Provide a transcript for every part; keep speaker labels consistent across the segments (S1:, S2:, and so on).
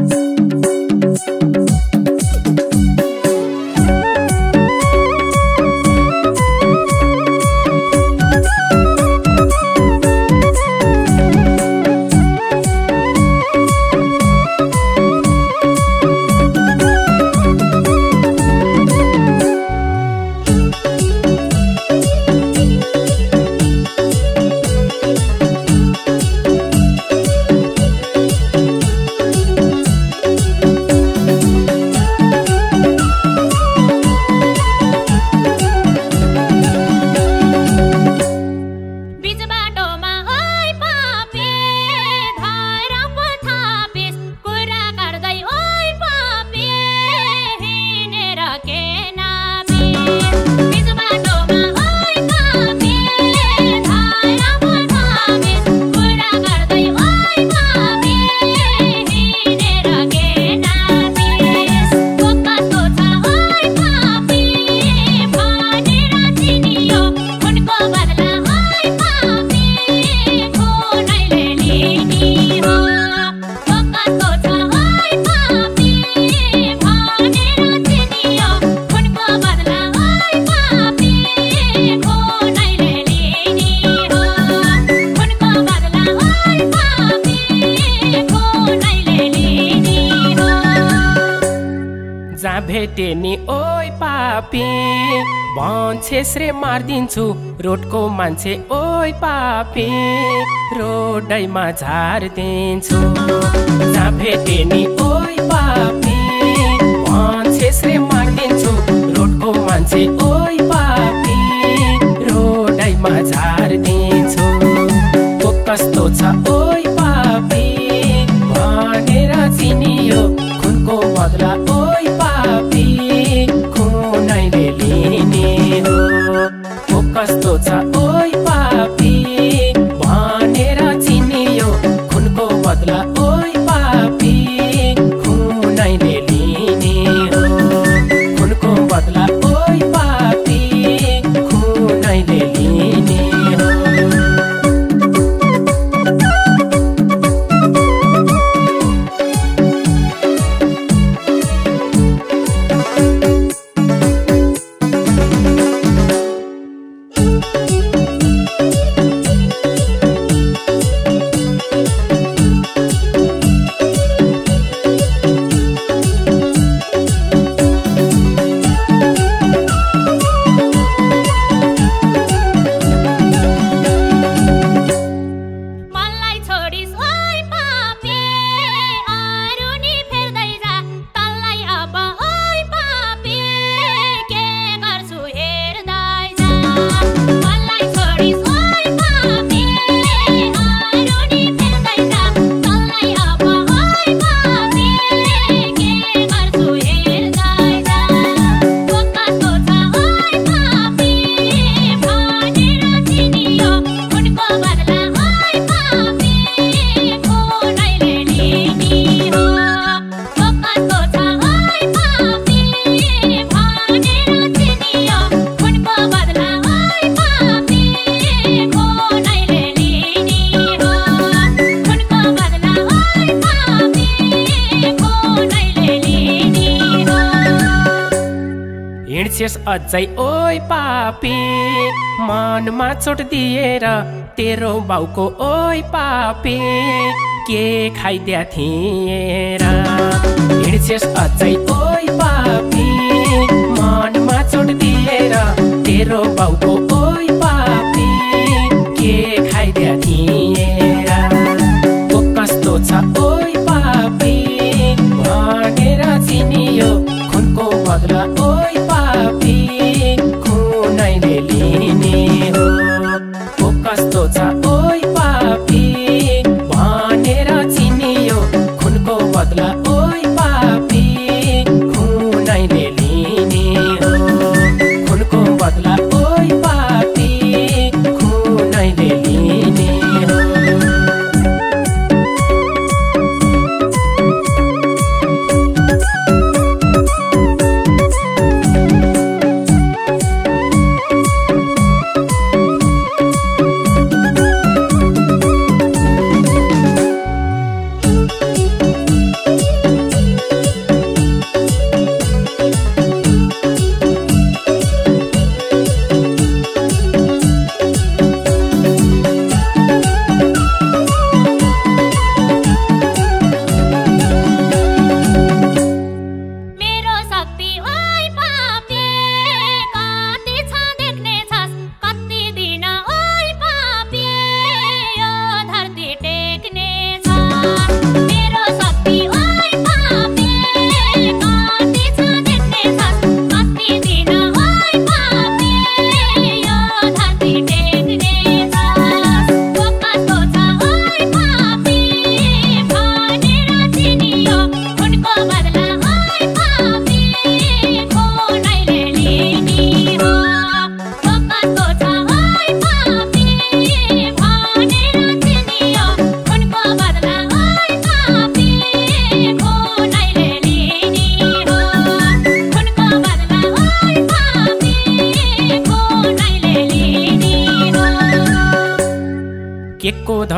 S1: Thanks. तेनी ओइ पापी भन्छे श्रे मारिदिन्छु रोडको मान्छे ओइ पापी रोडैमा झारिदिन्छु। दिन्छु भेटेनी ओइ पापी भन्छे श्रे मारिदिन्छु अझै ओइ पापी मनमा चोट दिएर तेरो बाउको ओइ पापी के खाइदिया थिएर हिँड्छेस अझै ओइ पापी मनमा चोट दिएर तेरो बाउको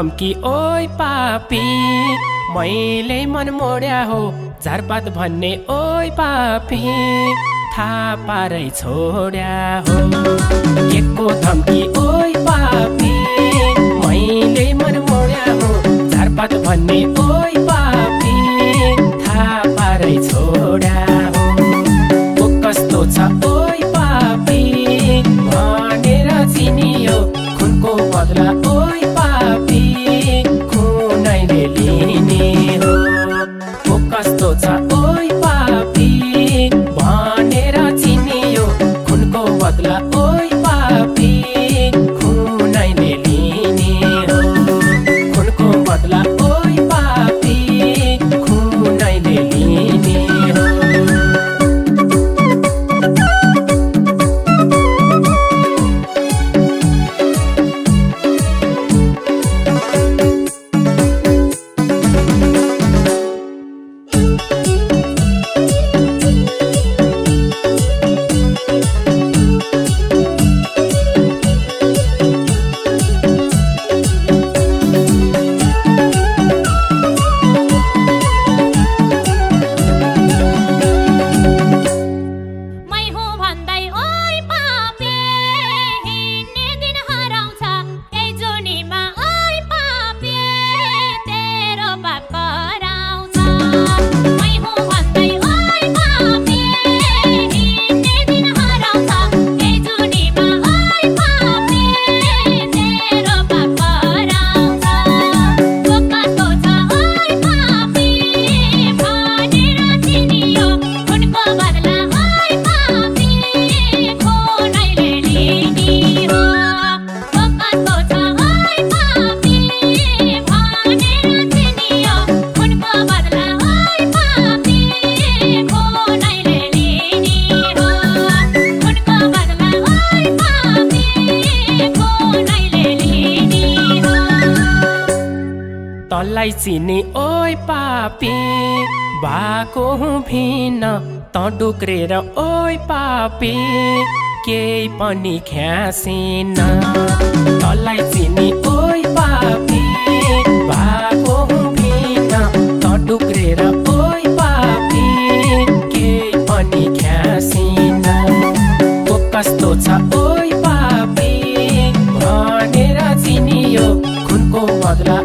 S1: धम्की ओइ पापी मैले मन मोड्या हो झारपात भन्ने ओइ पापी थाहा पारै छोड्या हो। केको धम्की ओइ पापी मैले मन मोड्या हो झारपात भन्ने ओइ पापी चिने ओइ पापी भएको भिन त डुक्रेर ओइ पापी
S2: केही पनि ख्यासिन।
S1: तलाई चिने ओइ पापी बाको भिन त डुक्रेर ओइ पापी केही पनि ख्यासिन। कस्तो छ ओइ पापी भनेर चिनियो खुनको बदला